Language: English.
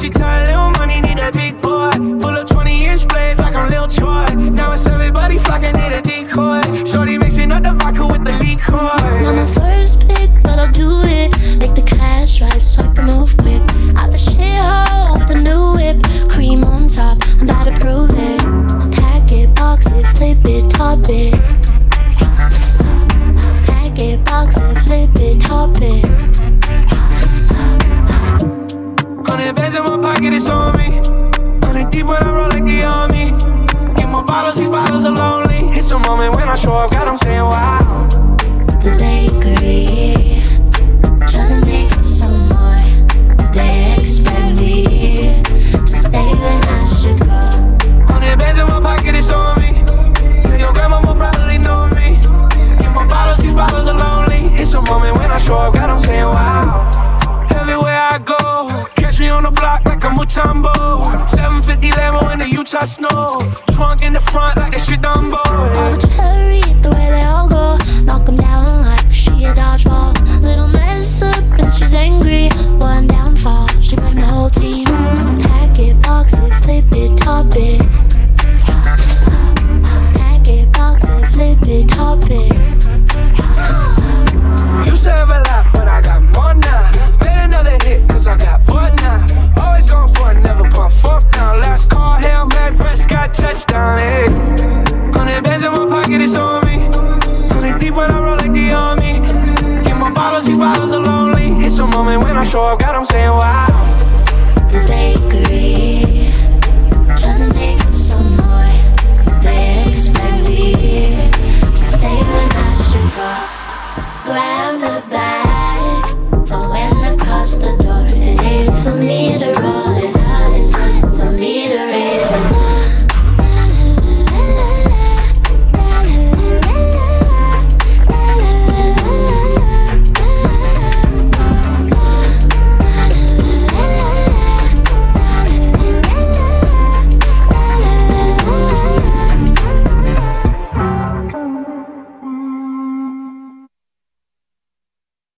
She tired, little money, need that big boy. Pull up 20-inch blades like I'm Lil Troy. Now it's everybody flocking, need a decoy. Shorty mixing up the vodka with the liquor Not my first pick, but I'll do it. Make the cash right so I can move quick. Out the shithole with a new whip. Cream on top, I'm about to prove it. Pack it, box it, flip it, top it. Pack it, box it, flip it, top it. Hundred bands in my pocket, it's on me. Hundred deep when I roll like the army. Get more bottles, these bottles are lonely. It's a moment when I show up, God, I'm saying wow. on the block like a Mutombo. 750 Lambo in the Utah snow. Trunk in the front like a shit Dumbo. All the jewelry, the way they all go. No And when I show up, God, I'm saying wow. The bakery.